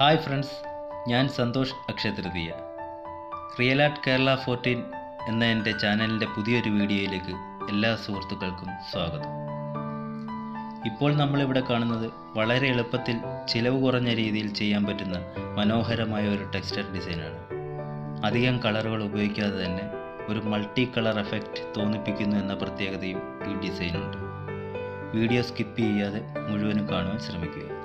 Hi friends ഞാൻ Santhosh Akshaya Tritiya. Real art Kerala fourteen എന്ന എന്റെ ചാനലിന്റെ പുതിയൊരു വീഡിയോയിലേക്ക് എല്ലാ സുഹൃത്തുക്കൾക്കും സ്വാഗതം. ഇപ്പോൾ നമ്മളിവിടെ കാണുന്നത് വളരെ എളുപ്പത്തിൽ ചിലവ് കുറഞ്ഞ രീതിയിൽ ചെയ്യാൻ പറ്റുന്ന മനോഹരമായ ഒരു ടെക്സ്റ്റർ ഡിസൈനാണ്. അധികം കളറുകൾ ഉപയോഗിക്കാതെ തന്നെ ഒരു മൾട്ടി കളർ എഫക്റ്റ് തോന്നിപ്പിക്കുന്നു എന്ന പ്രത്യേകതയും ഈ ഡിസൈനുണ്ട്. വീഡിയോ സ്കിപ്പ് ചെയ്യാതെ മുഴുവനും കാണുവാൻ ശ്രമിക്കുക.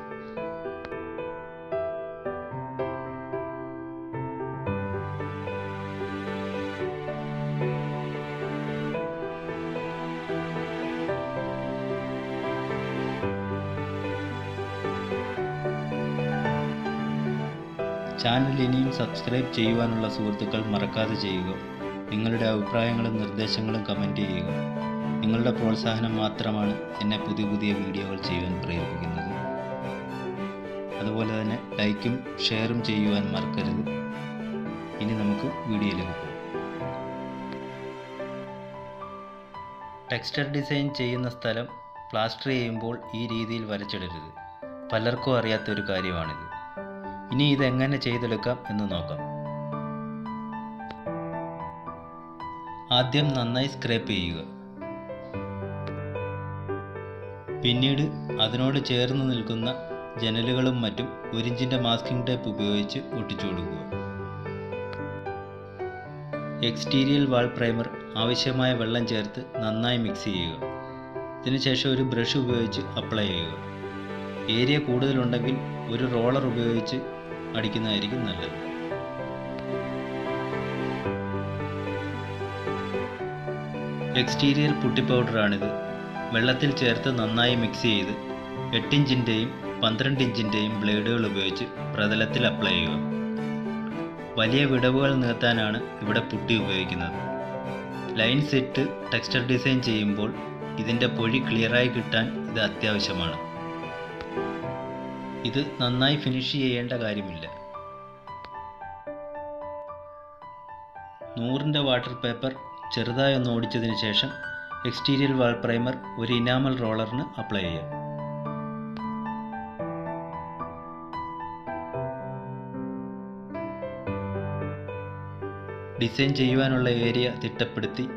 ചാനൽ ഇനിയും സബ്സ്ക്രൈബ് ചെയ്യുവാനുള്ള സുഹൃത്തുക്കൾ മറക്കാതെ ചെയ്യുക. നിങ്ങളുടെ അഭിപ്രായങ്ങളും നിർദ്ദേശങ്ങളും കമന്റ് ചെയ്യുക. നിങ്ങളുടെ പ്രോത്സാഹനം മാത്രമാണ് എന്നെ പുതിയ പുതിയ വീഡിയോകൾ ചെയ്യുവാൻ പ്രേരിപ്പിക്കുന്നത്. അതുപോലെ തന്നെ ലൈക്കും ഷെയറും ചെയ്യുവാൻ മറക്കരുത്. ഇനി നമുക്ക് വീഡിയോയിലേക്ക് പോകാം. ടെക്സ്റ്റർ ഡിസൈൻ ചെയ്യുന്ന സ്ഥലം പ്ലാസ്റ്റർ ചെയ്യുമ്പോൾ ഈ രീതിയിൽ വരച്ചിടരുത്. പലർക്കും അറിയാത്ത ഒരു കാര്യമാണിത്. ഇനി ഇതെങ്ങനെ ചെയ്തെടുക്കാം എന്ന് നോക്കാം. ആദ്യം നന്നായി സ്ക്രേപ്പ് ചെയ്യുക. പിന്നീട് അതിനോട് ചേർന്ന് നിൽക്കുന്ന ജനലുകളും മറ്റും ഒരിഞ്ചിന്റെ മാസ്കിംഗ് ടേപ്പ് ഉപയോഗിച്ച് ഒട്ടിച്ചു കൊടുക്കുക. എക്സ്റ്റീരിയൽ വാൾ പ്രൈമർ ആവശ്യമായ വെള്ളം ചേർത്ത് നന്നായി മിക്സ് ചെയ്യുക. ഇതിനുശേഷം ഒരു ബ്രഷ് ഉപയോഗിച്ച് അപ്ലൈ ചെയ്യുക. ഏരിയ കൂടുതലുണ്ടെങ്കിൽ ഒരു റോളർ ഉപയോഗിച്ച് അടിക്കുന്നതായിരിക്കും നല്ലത്. എക്സ്റ്റീരിയർ പുട്ടി പൗഡറാണിത് വെള്ളത്തിൽ ചേർത്ത് നന്നായി മിക്സ് ചെയ്ത് എട്ടിഞ്ചിന്റെയും പന്ത്രണ്ട് ഇഞ്ചിന്റെയും ബ്ലേഡുകൾ ഉപയോഗിച്ച് പ്രതലത്തിൽ അപ്ലൈ ചെയ്യുക. വലിയ വിടവുകൾ നിർത്താനാണ് ഇവിടെ പുട്ടി ഉപയോഗിക്കുന്നത്. ലൈൻസ് ഇട്ട് ടെക്സ്റ്റർ ഡിസൈൻ ചെയ്യുമ്പോൾ ഇതിന്റെ പൊഴി ക്ലിയറായി കിട്ടാൻ ഇത് അത്യാവശ്യമാണ്. ഇത് നന്നായി ഫിനിഷ് ചെയ്യേണ്ട കാര്യമില്ല. നൂറിന്റെ വാട്ടർ പേപ്പർ ചെറുതായി ഒന്ന് ഓടിച്ചതിന് ശേഷം എക്സ്റ്റീരിയർ വാൾ പ്രൈമർ ഒരു ഇനാമൽ റോളറിന് അപ്ലൈ ചെയ്യാം. ഡിസൈൻ ചെയ്യുവാനുള്ള ഏരിയ തിട്ടപ്പെടുത്തി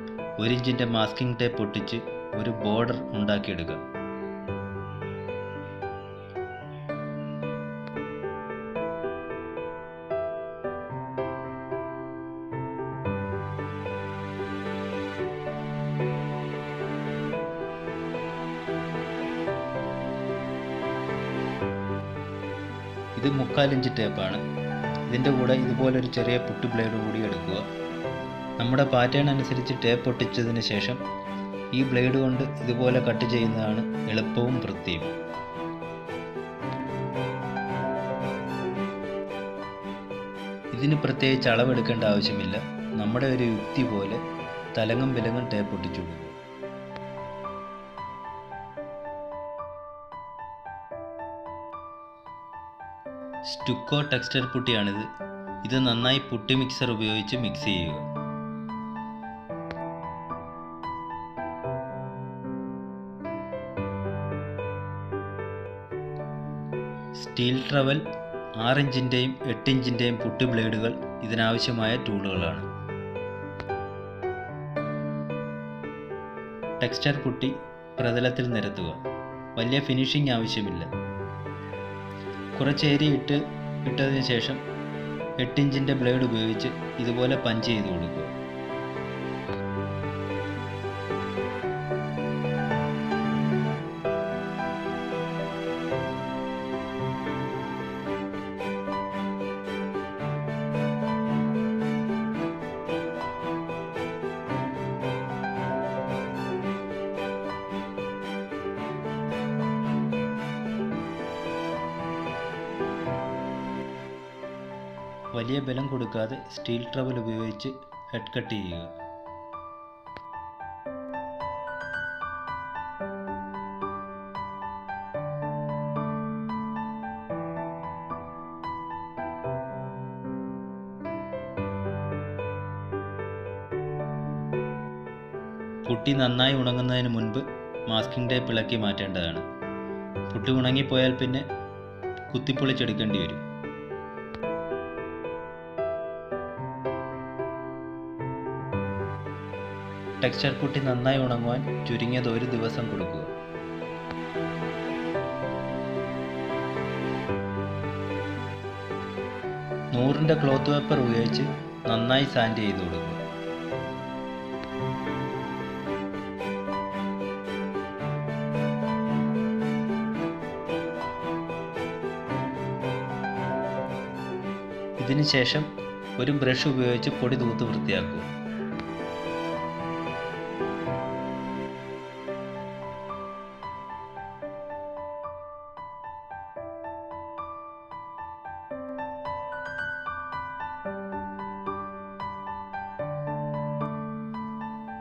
ഒരിഞ്ചിന്റെ മാസ്കിംഗ് ടേപ്പ് ഒട്ടിച്ച് ഒരു ബോർഡർ ഉണ്ടാക്കിയെടുക്കുക. ഇത് മുക്കാലിഞ്ച് ടേപ്പാണ്. ഇതിന്റെ കൂടെ ഇതുപോലൊരു ചെറിയ പുട്ട് ബ്ലേഡ് കൂടി എടുക്കുക. നമ്മുടെ പാറ്റേൺ അനുസരിച്ച് ടേപ്പ് ഒട്ടിച്ചതിന് ശേഷം ഈ ബ്ലേഡ് കൊണ്ട് ഇതുപോലെ കട്ട് ചെയ്യുന്നതാണ് എളുപ്പവും വൃത്തിയും. ഇതിന് പ്രത്യേകിച്ച് അളവെടുക്കേണ്ട ആവശ്യമില്ല. നമ്മുടെ ഒരു യുക്തി പോലെ തലങ്ങും വിലങ്ങും ടേപ്പ് ഒട്ടിച്ചു സ്റ്റുക്കോ ടെക്സ്റ്റർ പുട്ടിയാണിത്. ഇത് നന്നായി പുട്ടി മിക്സർ ഉപയോഗിച്ച് മിക്സ് ചെയ്യുക. സ്റ്റീൽ ട്രവൽ ആറ് ഇഞ്ചിന്റെയും എട്ട് ഇഞ്ചിന്റെയും പുട്ടി ബ്ലേഡുകൾ ഇതിനാവശ്യമായ ടൂളുകളാണ്. ടെക്സ്റ്റർ പുട്ടി പ്രതലത്തിൽ നിരത്തുക. വലിയ ഫിനിഷിംഗ് ആവശ്യമില്ല. കുറച്ച് ഏരി ഇട്ട് ഇട്ടതിന് ശേഷം എട്ടിഞ്ചിന്റെ ബ്ലേഡ് ഉപയോഗിച്ച് ഇതുപോലെ പഞ്ച് ചെയ്ത് കൊടുക്കുക. വലിയ ബലം കൊടുക്കാതെ സ്റ്റീൽ ട്രവൽ ഉപയോഗിച്ച് ഹെഡ് കട്ട് ചെയ്യുക. പുട്ടി നന്നായി ഉണങ്ങുന്നതിന് മുൻപ് മാസ്കിംഗ് ടേപ്പ് ഇളക്കി മാറ്റേണ്ടതാണ്. പുട്ടി ഉണങ്ങിപ്പോയാൽ പിന്നെ കുത്തിപ്പൊളിച്ചെടുക്കേണ്ടി വരും. ടെക്സ്ചർ കുട്ടി നന്നായി ഉണങ്ങുവാൻ ചുരുങ്ങിയത് ഒരു ദിവസം കൊടുക്കുക. നൂറിന്റെ ക്ലോത്ത് പേപ്പർ ഉപയോഗിച്ച് നന്നായി സാൻഡ് ചെയ്ത് കൊടുക്കുക. ഇതിനുശേഷം ഒരു ബ്രഷ് ഉപയോഗിച്ച് പൊടി തൂത്ത് വൃത്തിയാക്കുക.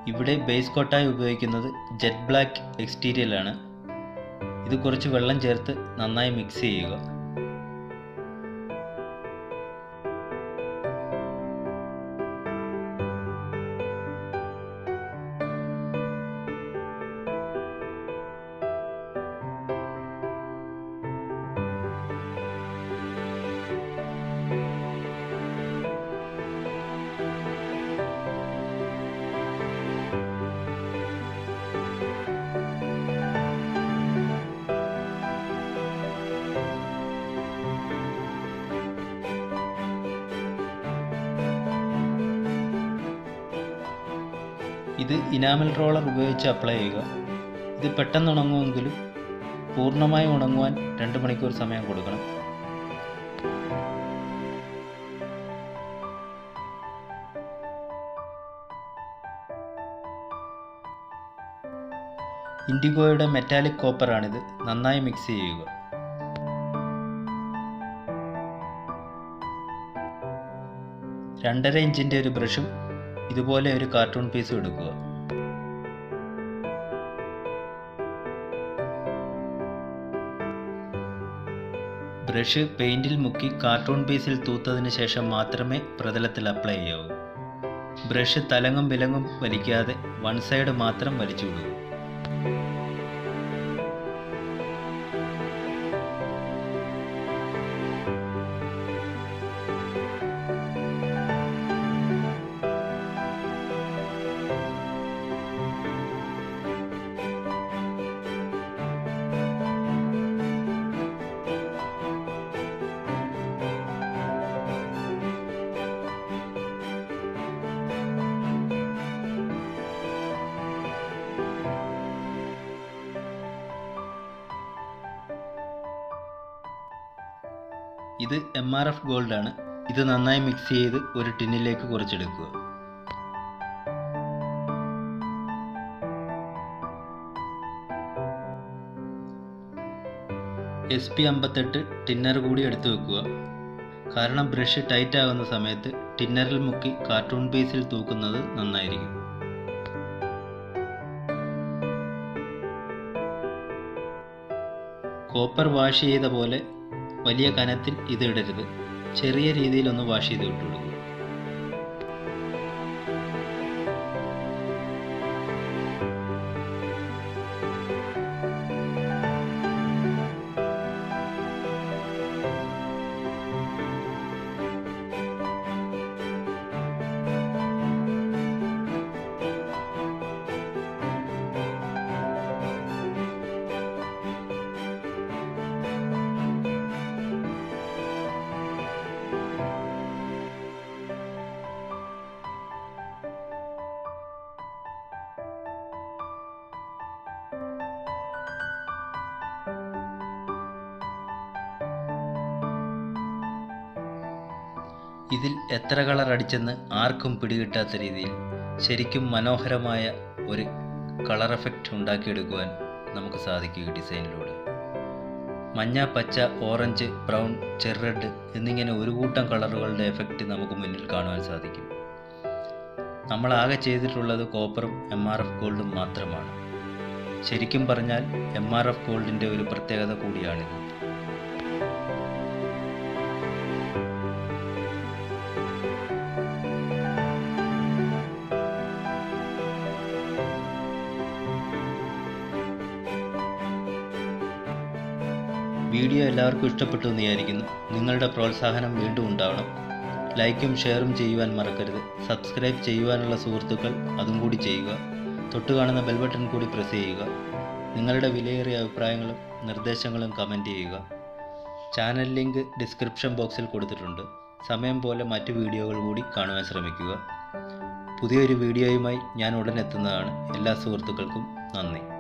ഇവിടെ ബേസ് കോട്ടായി ഉപയോഗിക്കുന്നത് ജെറ്റ് ബ്ലാക്ക് എക്സ്റ്റീരിയലാണ് ഇത് കുറച്ച് വെള്ളം ചേർത്ത് നന്നായി മിക്സ് ചെയ്യുക. ഇത് ഇനാമൽ റോളർ ഉപയോഗിച്ച് അപ്ലൈ ചെയ്യുക. ഇത് പെട്ടെന്ന് ഉണങ്ങുമെങ്കിലും പൂർണമായി ഉണങ്ങുവാൻ രണ്ട് മണിക്കൂർ സമയം കൊടുക്കണം. ഇൻഡിഗോയുടെ മെറ്റാലിക് കോപ്പറാണിത് നന്നായി മിക്സ് ചെയ്യുക. രണ്ടര ഇഞ്ചിന്റെ ഒരു ബ്രഷും ഇതുപോലെ ഒരു കാർട്ടൂൺ പീസും എടുക്കുക. ബ്രഷ് പെയിന്റിൽ മുക്കി കാർട്ടൂൺ പീസിൽ തൂത്തതിന് ശേഷം മാത്രമേ പ്രതലത്തിൽ അപ്ലൈ ചെയ്യാവൂ. ബ്രഷ് തലങ്ങും വിലങ്ങും വലിക്കാതെ വൺ സൈഡ് മാത്രം വലിച്ചു വിടുക ഇത് എം ആർ എഫ് ഗോൾഡ് ആണ്. ഇത് നന്നായി മിക്സ് ചെയ്ത് ഒരു ടിന്നിലേക്ക് കുറച്ചെടുക്കുക. എസ് പി അമ്പത്തെട്ട് ടിന്നർ കൂടി എടുത്തു വെക്കുക. കാരണം ബ്രഷ് ടൈറ്റ് ആകുന്ന സമയത്ത് ടിന്നറിൽ മുക്കി കാർട്ടൂൺ പീസിൽ തൂക്കുന്നത് നന്നായിരിക്കും. കോപ്പർ വാഷ് ചെയ്ത പോലെ വലിയ കനത്തിൽ ഇത് ഇടരുത്. ചെറിയ രീതിയിൽ ഒന്ന് വാഷ് ചെയ്ത് വിട്ടു കൊടുക്കുക ഇതിൽ എത്ര കളർ അടിച്ചെന്ന് ആർക്കും പിടികിട്ടാത്ത രീതിയിൽ ശരിക്കും മനോഹരമായ ഒരു കളർ എഫക്റ്റ് ഉണ്ടാക്കിയെടുക്കുവാൻ നമുക്ക് സാധിക്കും ഈ ഡിസൈനിലൂടെ. മഞ്ഞ പച്ച ഓറഞ്ച് ബ്രൗൺ ചെറുറെഡ് എന്നിങ്ങനെ ഒരു കൂട്ടം കളറുകളുടെ എഫക്റ്റ് നമുക്ക് മുന്നിൽ കാണുവാൻ സാധിക്കും. നമ്മൾ ആകെ ചെയ്തിട്ടുള്ളത് കോപ്പറും എം ആർ എഫ് ഗോൾഡും മാത്രമാണ്. ശരിക്കും പറഞ്ഞാൽ എം ആർ എഫ് ഗോൾഡിന്റെ ഒരു പ്രത്യേകത കൂടിയാണിത്. വീഡിയോ എല്ലാവർക്കും ഇഷ്ടപ്പെട്ടു എന്ന് വിചാരിക്കുന്നു. നിങ്ങളുടെ പ്രോത്സാഹനം വീണ്ടും ഉണ്ടാവണം. ലൈക്കും ഷെയറും ചെയ്യുവാൻ മറക്കരുത്. സബ്സ്ക്രൈബ് ചെയ്യുവാനുള്ള സുഹൃത്തുക്കൾ അതും കൂടി ചെയ്യുക. തൊട്ട് കാണുന്ന ബെൽ ബട്ടൺ കൂടി പ്രസ് ചെയ്യുക. നിങ്ങളുടെ വിലയേറിയ അഭിപ്രായങ്ങളും നിർദ്ദേശങ്ങളും കമന്റ് ചെയ്യുക. ചാനൽ ലിങ്ക് ഡിസ്ക്രിപ്ഷൻ ബോക്സിൽ കൊടുത്തിട്ടുണ്ട്. സമയം പോലെ മറ്റ് വീഡിയോകൾ കൂടി കാണുവാൻ ശ്രമിക്കുക. പുതിയൊരു വീഡിയോയുമായി ഞാൻ ഉടൻ എത്തുന്നതാണ്. എല്ലാ സുഹൃത്തുക്കൾക്കും നന്ദി.